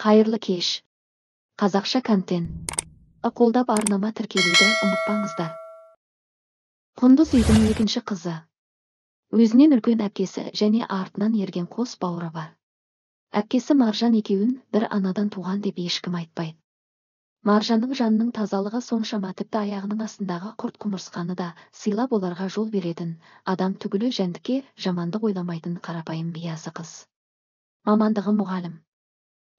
қайырлы кеш қазақша контент. Қолдап арнама тіркелуді ұмытпаңыздар құндыз үйдің екінші қызы. Өзінен үлкен әпкесі және артынан ерген қос бауыры бар. Әпкесі маржан екеуін бір анадан туған деп ешкім айтпайды. Маржанның жанының тазалығы соншама тіпті аяғының астындағы құрт құмырсқаны да сыйлап оларға жол беретін адам түгілі жәндікке жамандық ойламайтын қарапайым биязы қыз. Мамандығы мұғалім.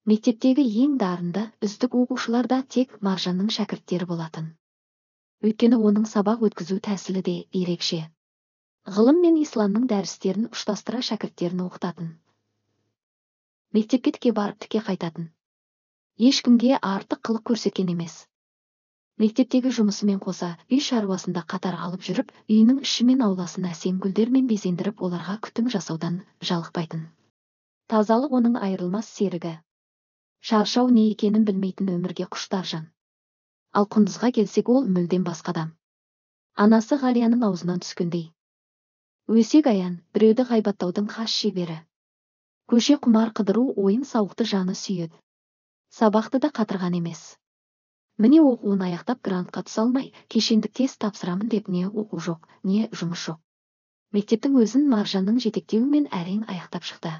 Мектептегі ең дарынды үздік оқушылар да тек маржанның шәкірттері болатын. Өйткені оның сабақ өткізу тәсілі де ерекше. Ғылым мен исламның дәрістерін ұштастыра шәкірттерін оқытатын. Мектепке тіке барып тіке қайтатын. Ешкімге артық қылық көрсеткен емес. Мектептегі жұмысымен қоса үй шаруасында қатар алып жүріп үйінің іші мен ауласын әсем гүлдермен безендіріп оларға күтім жасаудан жалықпайтын. Тазалық оның айырылмас серігі. Шаршау не екенін білмейтін өмірге құштар жан. Ал құндызға келсек ол мүлдем басқа адам. Анасы ғалияның аузынан түскендей. Өсек аян біреуді ғайбаттаудың хас шебері. Көше құмар қыдыру ойын сауықты жаны сүйеді. Сабақты да қатырған емес. Міне оқуын аяқтап грантқа түсе алмай кешендік тест тапсырамын деп не оқу жоқ не жұмыс жоқ. Мектептің өзін маржанның жетектеуімен әрең аяқтап шықты.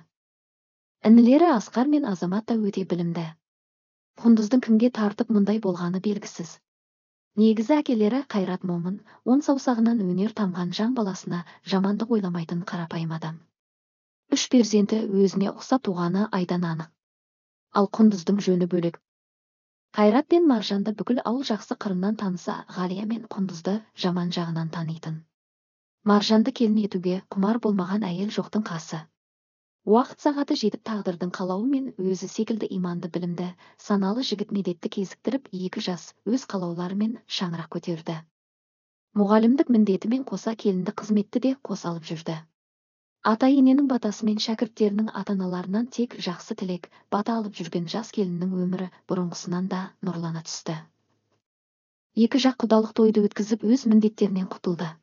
Інілері асқар мен азамат та өте білімді. Құндыздың кімге тартып мұндай болғаны белгісіз. Негізі әкелері қайрат момын он саусағынан өнер тамған жан баласына жамандық ойламайтын қарапайым адам. Үш перзенті өзіне ұқсап туғаны айдан анық. Ал құндыздың жөні бөлек. Қайрат пен маржанды бүкіл ауыл жақсы қырынан таныса ғалия мен құндызды жаман жағынан танитын. Маржанды келін етуге құмар болмаған әйел жоқтың қасы. Уақыт сағаты жетіп тағдырдың қалауымен өзі секілді иманды білімді саналы жігіт медетті кезіктіріп екі жас өз қалауларымен шаңырақ көтерді. Мұғалімдік міндетімен қоса келінді қызметті де қоса алып жүрді. Ата ененің батасымен шәкірттерінің ата аналарынан тек жақсы тілек бата алып жүрген жас келіннің өмірі бұрынғысынан да нұрлана түсті. Екі жақ құдалық тойды өткізіп өз міндеттерінен құтылды.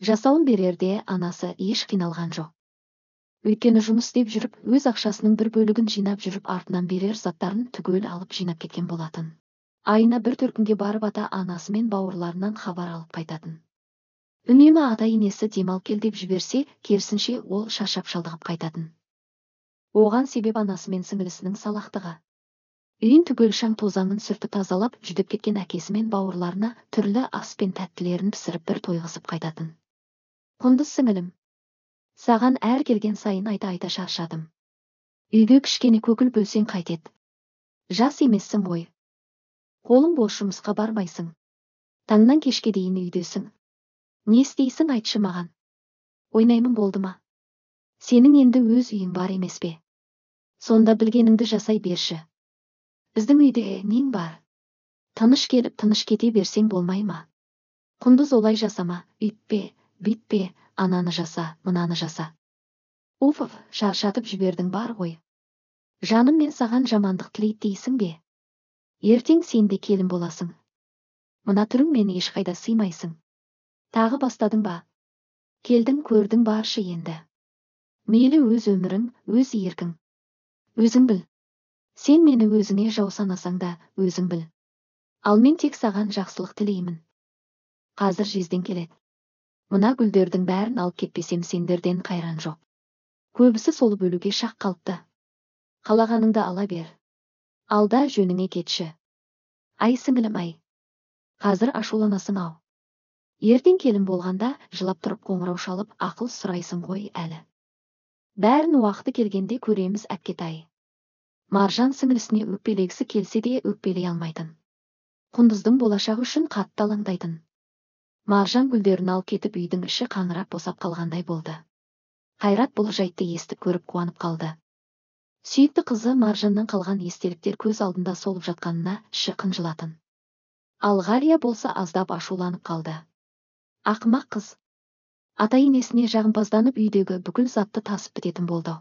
Жасауын берерде анасы еш қиналған жоқ. Өйткені жұмыс істеп жүріп өз ақшасының бір бөлігін жинап жүріп артынан берер заттарын түгел алып жинап кеткен болатын. Айына бір төркінге барып ата анасы мен бауырларынан хабар алып қайтатын. Үнемі ата енесі демалып кел деп жіберсе керісінше ол шаршап шалдығып қайтатын. Оған себеп анасы мен сіңілісінің салақтығы. Үйін түгел шаң тозаңын сүртіп тазалап жүдеп кеткен әкесі мен бауырларына түрлі ас пен тәттілерін пісіріп бір тойғызып қайтатын. Құндыз сіңілім. Саған әр келген сайын айта айта шаршадым. Үйге кішкене көкіл бөлсең қайтеді жас емессің ғой. Қолың бос жұмысқа бармайсың. Таңнан кешке дейін үйдесің. Не істейсің айтшы маған. Ойнаймын болды ма? Сенің енді өз үйің бар емес пе? Сонда білгеніңді жасай берші. Біздің үйде нең бар? Тыныш келіп тыныш кете берсең болмай ма? Құндыз олай жасама үйтпе бүйтпе ананы жаса мынаны жаса. Уф шаршатып жібердің бар ғой. Жаным мен саған жамандық тілейді дейсің бе? Ертең сен де келін боласың. Мына түріңмен ешқайда сыймайсың. Тағы бастадың ба? Келдің көрдің баршы енді. Мейлі өз өмірің өз еркің. Өзің біл. Сен мені өзіңе жау санасаң да өзің біл. Ал мен тек саған жақсылық тілеймін. Қазір жезден келеді. Мына гүлдердің бәрін алып кетпесем сендерден қайран жоқ. Көбісі сол бөлуге шақ қалыпты. Қалағаныңды ала бер. Алда жөніңе кетші. Ай сіңілім ай. Қазір ашуланасың ау. Ертең келін болғанда жылап тұрып қоңырау шалып ақыл сұрайсың ғой әлі. Бәрін уақыты келгенде көреміз әпкетай. Маржан сіңілісіне өкпелегісі келсе де өкпелей алмайтын. Құндыздың болашағы үшін қатты алаңдайтын. Маржан гүлдерін алып кетіп үйдің іші қаңырап босап қалғандай болды. Қайрат бұл жайтты естіп көріп қуанып қалды. Сүйікті қызы маржаннан қалған естеліктер көз алдында солып жатқанына іші қынжылатын. Ал ғалия болса аздап ашуланып қалды. Ақымақ қыз. Ата енесіне жағымпазданып үйдегі бүкіл затты тасып бітетін болды.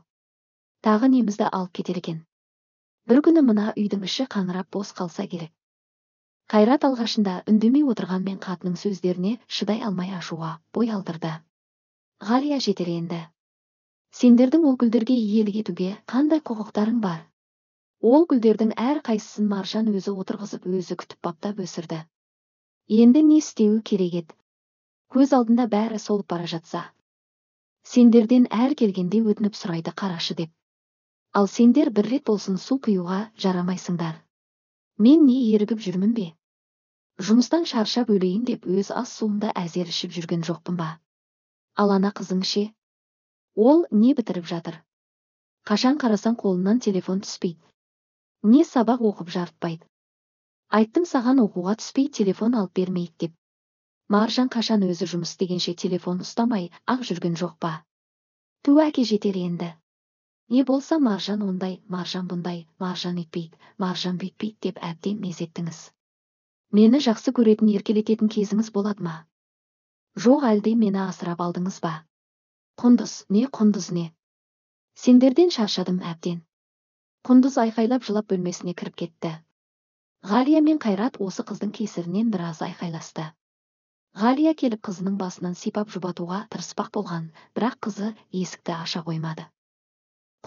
Тағы немізді алып кетер екен. Бір күні мына үйдің іші қаңырап бос қалса керек. Қайрат алғашында үндемей отырғанмен қатының сөздеріне шыдай алмай ашуға бой алдырды. Ғалия жетер енді сендердің ол гүлдерге иелік етуге қандай құқықтарың бар? Ол гүлдердің әрқайсысын маржан өзі отырғызып өзі күтіп баптап өсірді. Енді не істеуі керек еді? Көз алдында бәрі солып бара жатса. Сендерден әр келгенде өтініп сұрайды қарашы деп. Ал сендер бір рет болсын су құюға жарамайсыңдар. Мен не ерігіп жүрмін бе? Жұмыстан шаршап өлейін деп өз ас суымда әзер ішіп жүрген жоқпын ба? Ал ана қызың ше? Ол не бітіріп жатыр? Қашан қарасаң қолынан телефон түспейді. Не сабақ оқып жарытпайды? Айттым саған оқуға түспей телефон алып бермейді деп. Маржан қашан өзі жұмыс істегенше телефон ұстамай ақ жүрген жоқ па? Ту әке жетер енді. Не болса маржан ондай маржан бұндай маржан өйтпейді маржан бүйтпейді деп әбден мезеттіңіз. Мені жақсы көретін еркелететін кезіңіз болады ма? Жоқ әлде мені асырап алдыңыз ба? Құндыз не құндыз не? Сендерден шаршадым әбден. Құндыз айқайлап жылап бөлмесіне кіріп кетті. Ғалия мен қайрат осы қыздың кесірінен біраз айқайласты. Ғалия келіп қызының басынан сипап жұбатуға тырыспақ болған бірақ қызы есікті аша қоймады.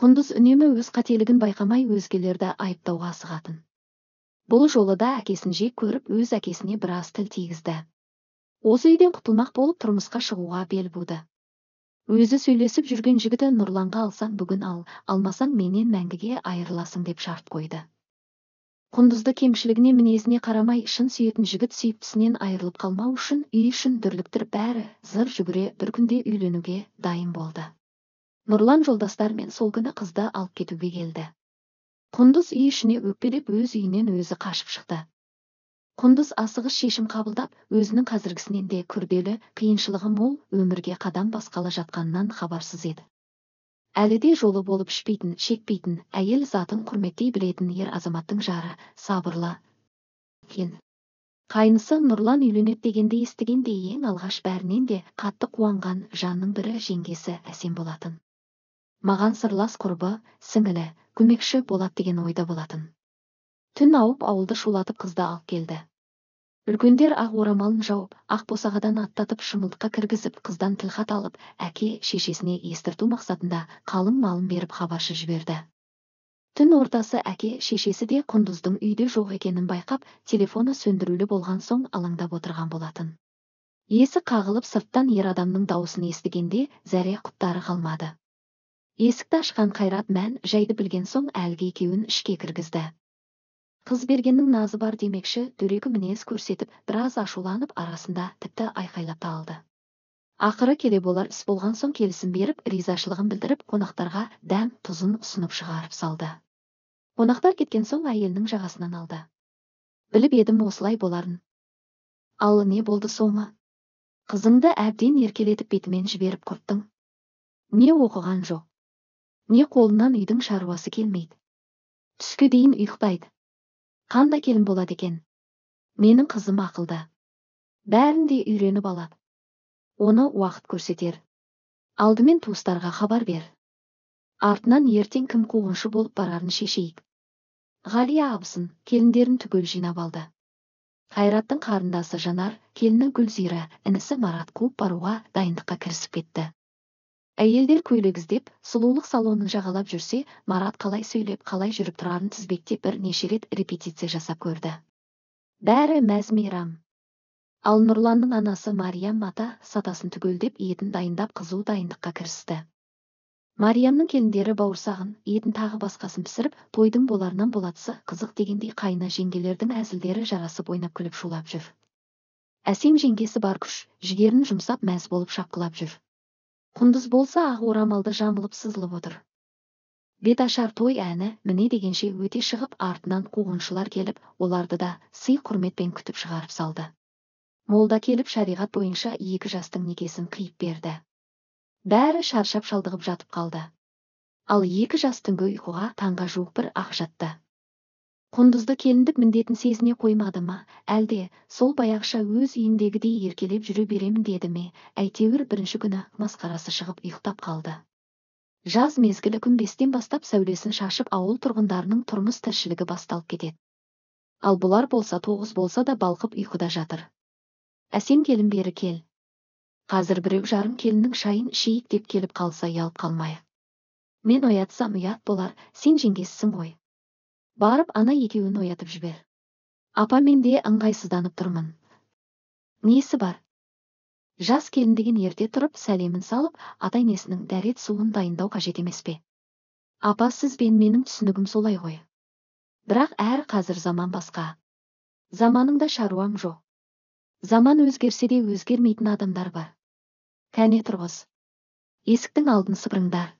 Құндыз үнемі өз қателігін байқамай өзгелерді айыптауға асығатын. Бұл жолы да әкесін жек көріп өз әкесіне біраз тіл тигізді. Осы үйден құтылмақ болып тұрмысқа шығуға бел буды. Өзі сөйлесіп жүрген жігіті нұрланға алсаң бүгін ал алмасаң менен мәңгіге айырыласың деп шарт қойды. Құндызды кемшілігіне мінезіне қарамай шын сүйетін жігіт сүйіктісінен айырылып қалмау үшін үй ішін дүрліктіріп бәрі зыр жүгіре бір күнде үйленуге дайын болды. Нұрлан жолдастарымен сол күні қызды алып кетуге келді. Құндыз үй ішіне өкпелеп өз үйінен өзі қашып шықты. Құндыз асығыс шешім қабылдап өзінің қазіргісінен де күрделі қиыншылығы мол өмірге қадам басқалы жатқанынан хабарсыз еді. Әлі де жолы болып ішпейтін шекпейтін әйел затын құрметтей білетін ер азаматтың жары сабырлы. Екен. Қайнысы нұрлан үйленеді дегенді естігенде ең алғаш бәрінен де қатты қуанған жанның бірі жеңгесі әсем болатын. Маған сырлас құрбы сіңілі көмекші болады деген ойда болатын. Түн ауып ауылды шулатып қызды алып келді. Үлкендер ақ орамалын жауып ақ босағадан аттатып шымылдыққа кіргізіп қыздан тілхат алып әке шешесіне естірту мақсатында қалың малын беріп хабаршы жіберді. Түн ортасы әке шешесі де құндыздың үйде жоқ екенін байқап телефоны сөндірулі болған соң алаңдап отырған болатын. Есік қағылып сырттан ер адамның дауысын естігенде зәре құттары қалмады. Есікті ашқан қайрат мән жайды білген соң әлгі екеуін ішке кіргізді. Қыз бергеннің назы бар демекші дөрекі мінез көрсетіп біраз ашуланып арасында тіпті айқайлап та алды. Ақыры келе болар іс болған соң келісім беріп ризашылығын білдіріп қонақтарға дәм тұзын ұсынып шығарып салды. Қонақтар кеткен соң әйелінің жағасынан алды. Біліп едім осылай боларын ал не болды соңы қызыңды әбден еркелетіп бетімен жіберіп құрттың не оқыған жоқ? Не қолынан үйдің шаруасы келмейді. Түске дейін ұйықтайды. Қандай келін болады екен? Менің қызым ақылды бәрін де үйреніп алады. Оны уақыт көрсетер. Алдымен туыстарға хабар бер. Артынан ертең кім қуғыншы болып барарын шешейік. Ғалия абысын келіндерін түгел жинап алды. Қайраттың қарындасы жанар келіні гүлзира інісі марат қуып баруға дайындыққа кірісіп кетті. Әйелдер көйлек іздеп сұлулық салонын жағалап жүрсе марат қалай сөйлеп қалай жүріп тұрарын тізбектеп бірнеше рет репетиция жасап көрді. Бәрі мәз мейрам ал нұрланның анасы мариям ата сатасын түгелдеп етін дайындап қызу дайындыққа кірісті. Мариямның келіндері бауырсағын етін тағы басқасын пісіріп тойдың боларынан болатысы қызық дегендей қайны жеңгелердің әзілдері жарасып ойнап күліп шулап жүр. Әсем жеңгесі бар күш жігерін жұмсап мәз болып шапқылап жүр. Құндыз болса ақ орамалды жамылып сызылып отыр. Беташар той әні міне дегенше өте шығып артынан қуғыншылар келіп оларды да сый құрметпен күтіп шығарып салды. Молда келіп шариғат бойынша екі жастың некесін қиып берді. Бәрі шаршап шалдығып жатып қалды. Ал екі жас түнгі ұйқыға таңға жуық бір ақ жатты. Құндызды келіндік міндетін сезіне қоймады ма? Әлде сол баяғыша өз үйіндегідей еркелеп жүре беремін деді ме? Әйтеуір бірінші күні масқарасы шығып ұйықтап қалды. Жаз мезгілі күн бестен бастап сәулесін шашып ауыл тұрғындарының тұрмыс тіршілігі басталып кетеді. Ал бұлар болса тоғыз болса да балқып ұйқыда жатыр. Әсем келін бері кел. Қазір біреу жарым келіннің шайын ішейік деп келіп қалса ұялып қалмайық. Мен оятсам ұят болар сен жеңгесісің ғой. Барып ана екеуін оятып жібер. Апа мен де ыңғайсызданып тұрмын. Несі бар? Жас келін деген ерте тұрып сәлемін салып ата енесінің дәрет суын дайындау қажет емес пе? Апа сіз бен менің түсінігім солай ғой. Бірақ әр қазір заман басқа. Заманыңда шаруам жоқ. Заман өзгерсе де өзгермейтін адамдар бар. Кәне тұрғыз. Есіктің алдын сыпырыңдар.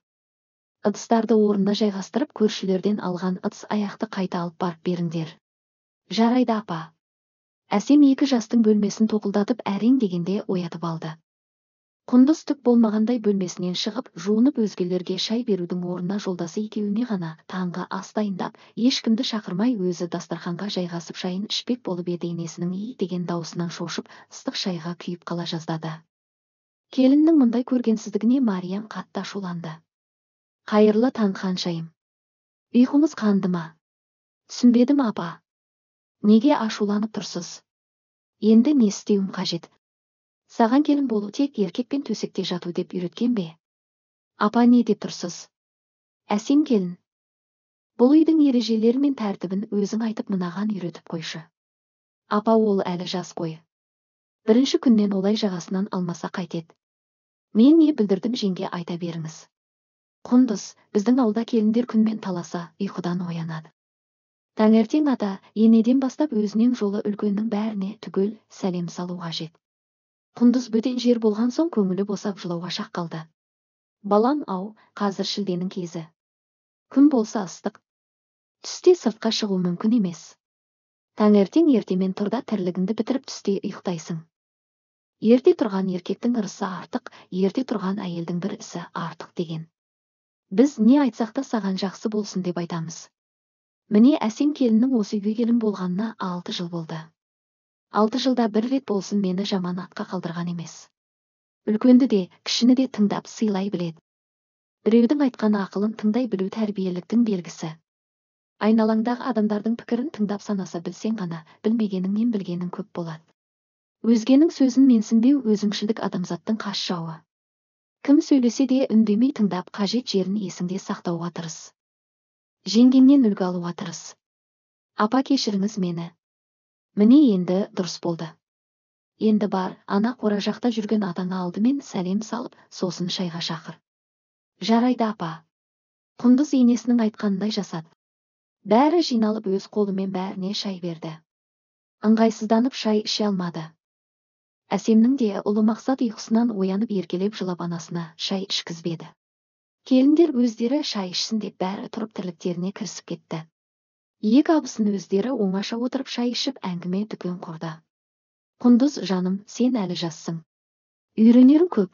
Ыдыстарды орнына жайғастырып көршілерден алған ыдыс аяқты қайта алып барып беріңдер. Жарайды апа. Әсем екі жастың бөлмесін тоқылдатып әрең дегенде оятып алды. Құндыз түк болмағандай бөлмесінен шығып жуынып өзгелерге шай берудің орнына жолдасы екеуіне ғана таңғы ас дайындап ешкімді шақырмай өзі дастарханға жайғасып шайын ішпек болып еді енесінің и деген даусынан шошып ыстық шайға күйіп қала жаздады. Келіннің мұндай көргенсіздігіне мариям қатты ашуланды. Қайырлы таң ханшайым ұйқыңыз қанды ма? Түсінбедім апа. Неге ашуланып тұрсыз? Енді не істеуім қажет? Саған келін болу тек еркекпен төсекте жату деп үйреткен бе? Апа не деп тұрсыз? Әсем келін. Бұл үйдің ережелері мен тәртібін өзің айтып мынаған үйретіп қойшы. Апа ол әлі жас қой. Бірінші күннен олай жағасынан алмаса қайтеді. Мен не бүлдірдім жеңге айта беріңіз. Құндыз біздің ауылда келіндер күнмен таласа ұйқыдан оянады. Таңертең ата енеден бастап өзінен жолы үлкеннің бәріне түгел сәлем салу қажет. Құндыз бөтен жер болған соң көңілі босап жылауға шақ қалды балам ау қазір шілденің кезі. Күн болса ыстық. Түсте сыртқа шығу мүмкін емес. Таңертең ертемен тұр да тірлігіңді бітіріп түсте ұйықтайсың. Ерте тұрған еркектің ырысы артық ерте тұрған әйелдің бір ісі артық деген. Біз не айтсақ та саған жақсы болсын деп айтамыз. Міне әсем келіннің осы үйге келін болғанына алты жыл болды. Алты жылда бір рет болсын мені жаман атқа қалдырған емес. Үлкенді де кішіні де тыңдап сыйлай біледі. Біреудің айтқан ақылын тыңдай білу тәрбиеліктің белгісі. Айналаңдағы адамдардың пікірін тыңдап санаса білсең ғана білмегеніңнен білгенің көп болады. Өзгенің сөзін менсінбеу өзімшілдік адамзаттың қас жауы. Кім сөйлесе де үндемей тыңдап қажет жерін есіңде сақтауға тырыс. Жеңгеңнен үлгі алуға тырыс. Апа кешіріңіз мені. Міне енді дұрыс болды. Енді бар ана қора жақта жүрген атаңа алдымен сәлем салып сосын шайға шақыр. Жарайды апа. Құндыз енесінің айтқанындай жасады бәрі жиналып өз қолымен бәріне шай берді. Ыңғайсызданып шай іше алмады. Әсемнің де ұлы мақсат ұйқысынан оянып еркелеп жылап анасына шай ішкізбеді. Келіндер өздері шай ішсін деп бәрі тұрып тірліктеріне кірісіп кетті. Екі абысын өздері оңаша отырып шай ішіп әңгіме дүкен құрды. Құндыз жаным сен әлі жассың. Үйренерің көп.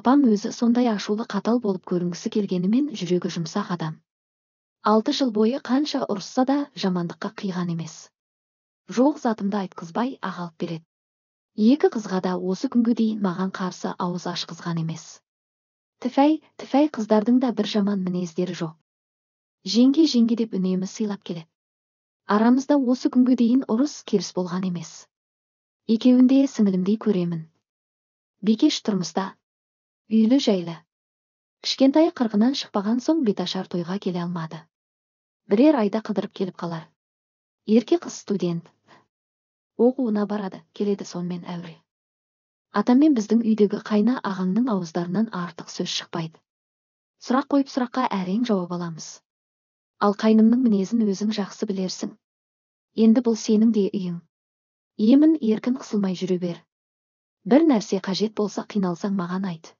Апам өзі сондай ашулы қатал болып көрінгісі келгенімен жүрегі жұмсақ адам. Алты жыл бойы қанша ұрысса да жамандыққа қиған емес. Жоқ затымды айтқызбай ақ алып береді. Екі қызға да осы күнге дейін маған қарсы ауыз ашқызған емес. Тіфәй тіфәй қыздардың да бір жаман мінездері жоқ. Жеңге жеңге деп үнемі сыйлап келеді арамызда осы күнге дейін ұрыс керіс болған емес. Екеуін де сіңілімдей көремін. Бикеш тұрмыста. Үйлі жайлы. Кішкентай қырғынан шықпаған соң беташар тойға келе алмады. Бірер айда қыдырып келіп қалар. Ерке қыз студент. Оқуына барады келеді сонымен әуре. Атам мен біздің үйдегі қайна ағаңның ауыздарынан артық сөз шықпайды. Сұрақ қойып сұраққа әрең жауап аламыз. Ал қайнымның мінезін өзің жақсы білерсің. Енді бұл сенің де үйің. Емін еркін қысылмай жүре бер. Бір нәрсе қажет болса қиналсаң маған айт.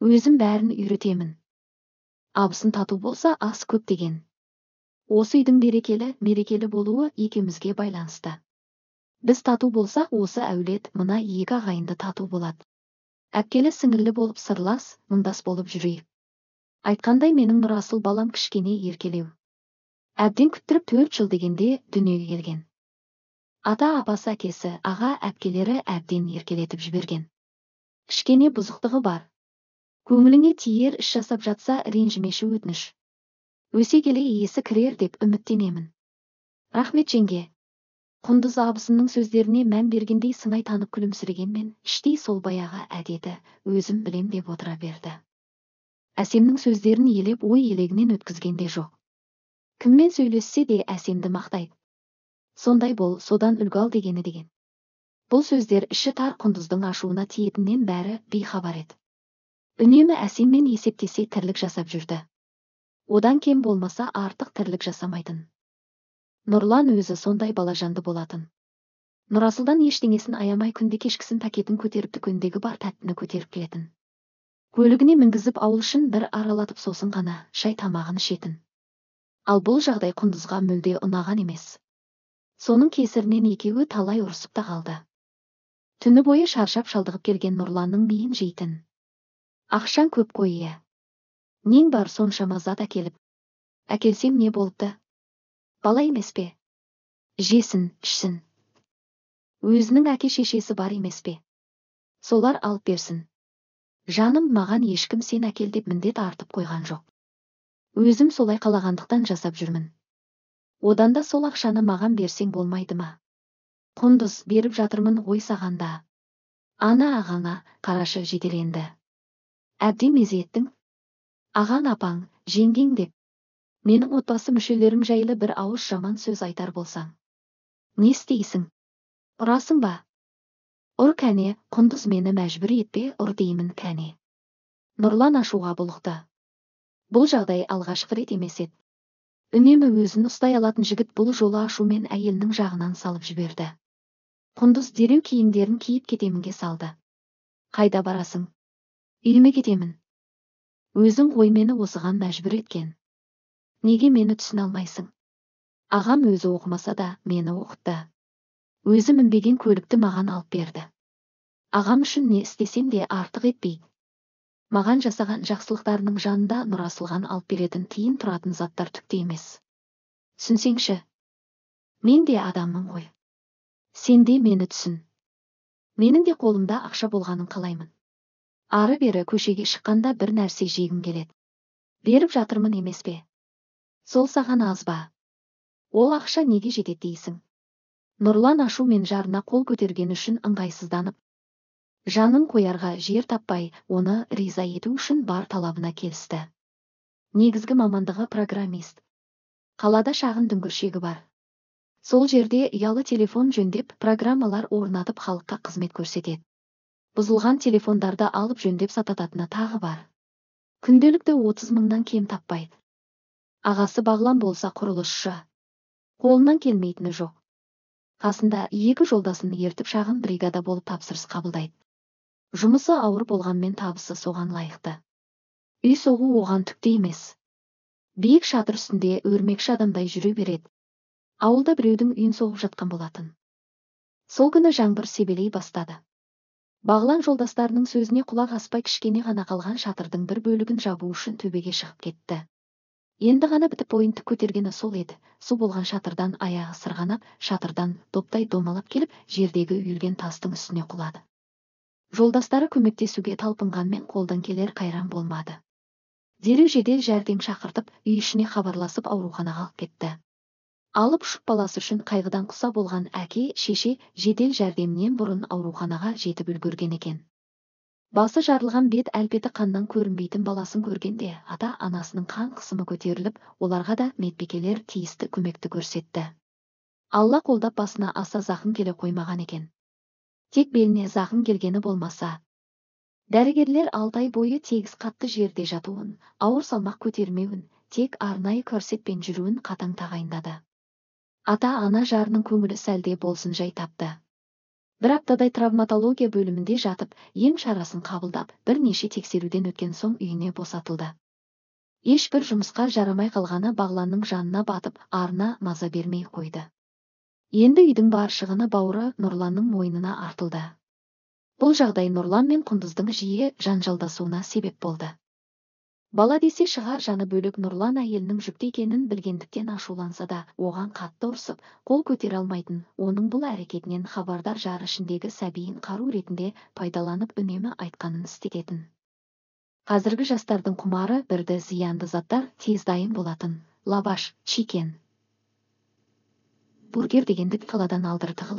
Өзім бәрін үйретемін. Абысын тату болса ас көп деген. Осы үйдің берекелі мерекелі болуы екеумізге байланысты. Біз тату болсақ осы әулет мына екі ағайынды тату болады әпкелі сіңілі болып сырлас мұңдас болып жүрейік. Айтқандай менің нұрасыл балам кішкене еркелеу. Әбден күттіріп төрт жыл дегенде дүниеге келген. Ата апасы әкесі аға әпкелері әбден еркелетіп жіберген. Кішкене бұзықтығы бар. Көңіліңе тиер іс жасап жатса ренжімеші өтініш. Өсе келе есі кірер деп үміттенемін. Рахмет жеңге. Құндыз абысынның сөздеріне мән бергендей сыңай танып күлімсірегенмен іштей сол баяғы әдеті өзім білем деп отыра берді. Әсемнің сөздерін елеп ой елегінен өткізген де жоқ. Кіммен сөйлессе де әсемді мақтайды сондай бол содан үлгі ал дегені деген. Бұл сөздер іші тар құндыздың ашуына тиетіннен бәрі бейхабар еді. Үнемі әсеммен есептесе тірлік жасап жүрді. Одан кем болмаса артық тірлік жасамайтын. Нұрлан өзі сондай балажанды болатын. Нұрасылдан ештеңесін аямай күнде кешкісін пакетін көтеріп дүкендегі бар тәттіні көтеріп келетін. Көлігіне мінгізіп ауыл ішін бір аралатып сосын ғана шай тамағын ішетін. Ал бұл жағдай құндызға мүлде ұнаған емес. Соның кесірінен екеуі талай ұрысып та қалды. Түні бойы шаршап шалдығып келген нұрланның миын жейтін. Ақшаң көп қой иә. Нең бар соншама зат әкеліп? Әкелсем не болыпты? Бала емес пе? Жесін ішсін. Өзінің әке шешесі бар емес пе? Солар алып берсін. Жаным маған ешкім сен әкел деп міндет артып қойған жоқ. Өзім солай қалағандықтан жасап жүрмін. Одан да сол ақшаны маған берсең болмайды ма? Құндыз беріп жатырмын ғой саған да ана ағаңа қарашы жетеленді. Әбден мезі еттің. Ағаң апаң жеңгең деп. Менің отбасы мүшелерім жайлы бір ауыз жаман сөз айтар болсаң не істейсің? Ұрасың ба? Ұр кәне құндыз мені мәжбүр етпе ұр деймін кәне. Нұрлан ашуға бұлықты. Бұл жағдай алғашқы рет емес еді. Үнемі өзін ұстай алатын жігіт бұл жолы ашумен әйелінің жағынан салып жіберді. Құндыз дереу киімдерін киіп кетемінге салды. Қайда барасың? Үйіме кетемін. Өзің ғой мені осыған мәжбүр еткен. Неге мені түсіне алмайсың? Ағам өзі оқымаса да мені оқытты өзі мінбеген көлікті маған алып берді. Ағам үшін не істесем де артық етпейді маған жасаған жақсылықтарының жанында нұрасылған алып беретін тиын тұратын заттар түк емес. Түсінсеңші мен де адаммын ғой. Сен де мені түсін. Менің де қолымда ақша болғанын қалаймын. Ары бері көшеге шыққанда бір нәрсе жегім келеді. Беріп жатырмын емес пе? Сол саған аз ба? Ол ақша неге жетеді дейсің? Нұрлан ашу мен жарына қол көтергені үшін ыңғайсызданып жанын қоярға жер таппай оны риза ету үшін бар талабына келісті. Негізгі мамандығы программист. Қалада шағын дүңгіршегі бар. Сол жерде ұялы телефон жөндеп программалар орнатып халыққа қызмет көрсетеді. Бұзылған телефондарды алып жөндеп сатататыны тағы бар. Күнделікті отыз мыңнан кем таппайды ағасы бағлан болса құрылысшы. Қолынан келмейтіні жоқ. Қасында екі жолдасын ертіп шағын бригада болып тапсырыс қабылдайды. Жұмысы ауыр болғанмен табысы соған лайықты. Үй соғу оған түкте емес. Биік шатыр үстінде өрмекші адамдай жүре береді. Ауылда біреудің үйін соғып жатқан болатын. Сол күні жаңбыр себелей бастады. Бағлан жолдастарының сөзіне құлақ аспай кішкене ғана қалған шатырдың бір бөлігін жабу үшін төбеге шығып кетті. Енді ғана бітіп бойын тік көтергені сол еді. Су болған шатырдан аяғы сырғанап шатырдан доптай домалап келіп жердегі үйілген тастың үстіне құлады. Жолдастары көмектесуге талпынғанмен қолдан келер қайран болмады. Дереу жедел жәрдем шақыртып үй ішіне хабарласып ауруханаға алып кетті. Алып ұшып баласы үшін қайғыдан құса болған әке шеше жедел жәрдемнен бұрын ауруханаға жетіп үлгерген екен. Басы жарылған бет әлпеті қаннан көрінбейтін баласын көргенде ата анасының қан қысымы көтеріліп оларға да медбикелер тиісті көмекті көрсетті. Алла қолдап басына аса зақым келе қоймаған екен. Тек беліне зақым келгені болмаса. Дәрігерлер алты ай бойы тегіс қатты жерде жатуын ауыр салмақ көтермеуін тек арнайы корсетпен жүруін қатаң тағайындады. Ата ана жарының көңілі сәлде болсын жай тапты. Бір аптадай травматология бөлімінде жатып ем шарасын қабылдап бірнеше тексеруден өткен соң үйіне босатылды. Ешбір жұмысқа жарамай қалғаны бағланның жанына батып арына маза бермей қойды. Енді үйдің бар шығыны бауыры нұрланның мойнына артылды. Бұл жағдай нұрлан мен құндыздың жиі жанжалдасуына себеп болды. Бала десе шығар жаны бөлек нұрлан әйелінің жүкті екенін білгендіктен ашуланса да оған қатты ұрсып қол көтере алмайтын оның бұл әрекетінен хабардар жар ішіндегі сәбиін қару ретінде пайдаланып үнемі айтқанын істететін. Қазіргі жастардың құмары бірді зиянды заттар тез дайын болатын. Лаваш чикен. Бургер дегенді қаладан алдырды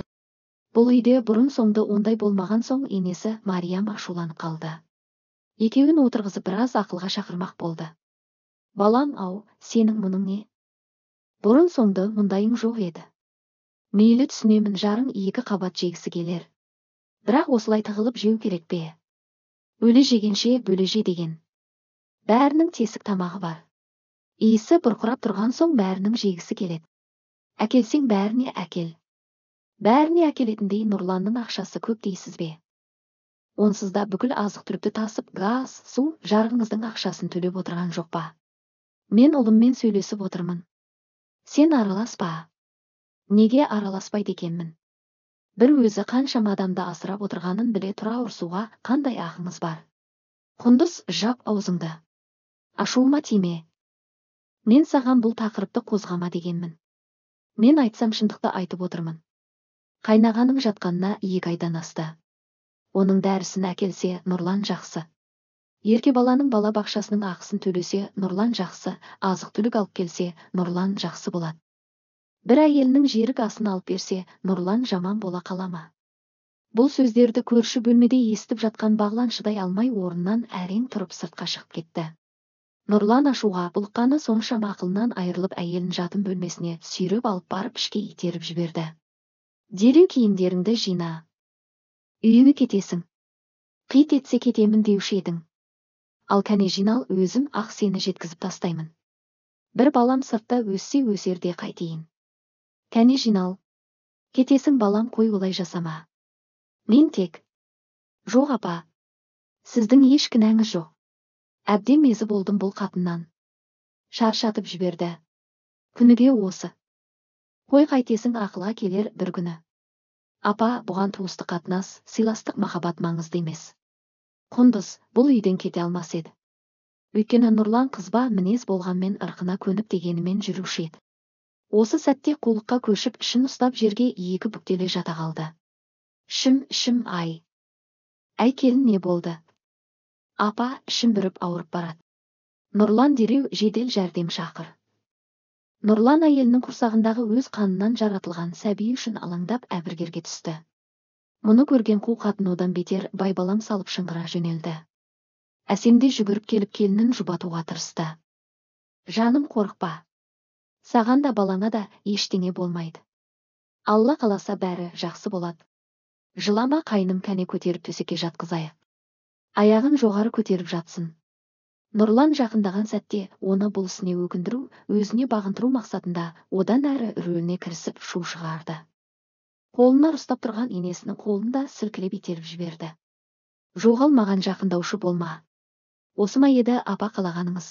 бұл үйде бұрын соңды ондай болмаған соң енесі мариям ашуланып қалды. Екеуін отырғызып біраз ақылға шақырмақ болды. Балам ау сенің мұның не? Бұрын соңды мұндайың жоқ еді. Мейлі түсінемін жарың екі қабат жегісі келер. Бірақ осылай тығылып жеу керек пе? Өлі жегенше бөле же деген. Бәрінің тесік тамағы бар. Иісі бұрқырап тұрған соң бәрінің жегісі келеді. Әкелсең бәріне әкел. Бәріне әкелетіндей нұрланның ақшасы көп дейсіз бе? Онсыз да бүкіл азық түлікті тасып газ су жарығыңыздың ақшасын төлеп отырған жоқ па? Мен ұлыммен сөйлесіп отырмын. Сен араласпа неге араласпайды екенмін? Бір өзі қаншама адамды асырап отырғанын біле тұра ұрсуға қандай ақыңыз бар? Құндыз жап аузыңды. Ашуыма тиме? Мен саған бұл тақырыпты қозғама дегенмін. Мен айтсам шындықты айтып отырмын. Қайнағаның жатқанына екі айдан асты. Оның дәрісін әкелсе нұрлан жақсы. Ерке баланың бала бақшасының ақысын төлесе нұрлан жақсы. Азық түлік алып келсе нұрлан жақсы болады бір әйелінің жерік асын алып берсе нұрлан жаман бола қала ма? Бұл сөздерді көрші бөлмеде естіп жатқан бағлан шыдай алмай орнынан әрең тұрып сыртқа шығып кетті. Нұрлан ашуға бұлыққаны соншама ақылынан айырылып әйелін жатын бөлмесіне сүйреп алып барып ішке итеріп жіберді. Дереу киімдеріңді жина. Үйіңе кетесің. Қит етсе кетемін деуші едің ал кәне жинал өзім ақ сені жеткізіп тастаймын. Бір балам сыртта өссе өсер де қайтейін. Кәне жинал кетесің балам қой олай жасама. Мен тек жоқ апа сіздің еш кінәңіз жоқ. Әбден мезі болдым бұл қатыннан шаршатып жіберді. Күніге осы. Қой қайтесің ақылға келер бір күні апа бұған туыстық қатынас сыйластық махаббат маңызды емес. Құндыз бұл үйден кете алмас еді. Өйткені нұрлан қызба мінез болғанмен ырқына көніп дегенімен жүруші еді. Осы сәтте қулыққа көшіп ішін ұстап жерге екі бүктеле жата қалды. Ішім ішім ай. Әй келін не болды? Апа ішім бүріп ауырып барады. Нұрлан дереу жедел жәрдем шақыр. Нұрлан әйелінің құрсағындағы өз қанынан жаратылған сәби үшін алаңдап әбіргерге түсті. Мұны көрген қу қатын одан бетер байбалам салып шыңғыра жөнелді. Әсемде жүгіріп келіп келінін жұбатуға тырысты. Жаным қорықпа. Саған да балаңа да ештеңе болмайды. Алла қаласа бәрі жақсы болады. Жылама қайным кәне көтеріп төсекке жатқызайық. Аяғын жоғары көтеріп жатсын. Нұрлан жақындаған сәтте оны бұл ісіне өкіндіру өзіне бағындыру мақсатында одан әрі рөліне кірісіп шу шығарды. Қолына ұстап тұрған енесінің қолын да сілкілеп итеріп жіберді. Жоғал маған жақындаушы болма. Осы ма еді апа қалағаныңыз?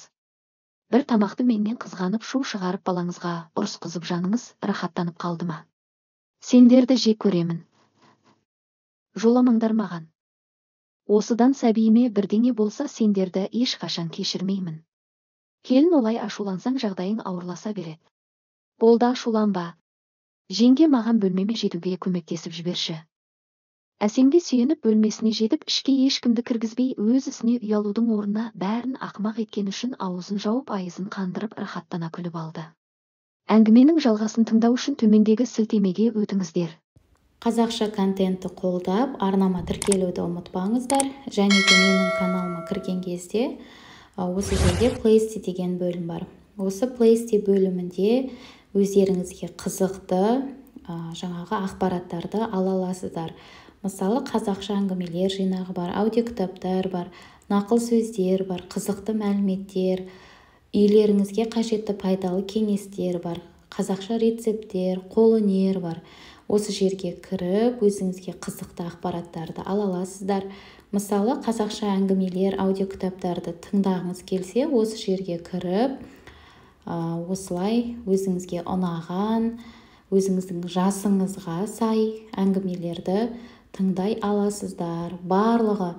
Бір тамақты менен қызғанып шу шығарып балаңызға ұрысқызып жаныңыз рахаттанып қалды ма? Сендерді жек көремін. Жоламаңдар маған. Осыдан сәбиіме бірдеңе болса сендерді ешқашан кешірмеймін. Келін олай ашулансаң жағдайың ауырласа береді. Болды ашуланба. Жеңге маған бөлмеме жетуге көмектесіп жіберші. Әсемге сүйеніп бөлмесіне жетіп ішке ешкімді кіргізбей өз ісіне ұялудың орнына бәрін ақымақ еткені үшін аузын жауып айызын қандырып рахаттана күліп алды. Әңгіменің жалғасын тыңдау үшін төмендегі сілтемеге өтіңіздер. Қазақша контентті қолдап арнама тіркелуді ұмытпаңыздар. Және де менің каналыма кірген кезде осы жерде плейсти деген бөлім бар. Осы плейсти бөлімінде өздеріңізге қызықты жаңағы ақпараттарды ала аласыздар. Мысалы қазақша әңгімелер жинағы бар аудиокітаптар бар нақыл сөздер бар қызықты мәліметтер үйлеріңізге қажетті пайдалы кеңестер бар қазақша рецепттер қолөнер бар. Осы жерге кіріп өзіңізге қызықты ақпараттарды ала аласыздар. Мысалы қазақша әңгімелер аудиокітаптарды тыңдағыңыз келсе осы жерге кіріп осылай өзіңізге ұнаған өзіңіздің жасыңызға сай әңгімелерді тыңдай аласыздар. Барлығы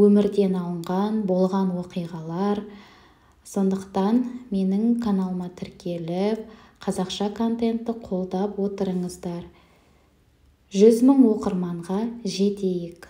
өмірден алынған болған оқиғалар. Сондықтан менің каналыма тіркеліп қазақша контентті қолдап отырыңыздар. Жүз мың оқырманға жетейік.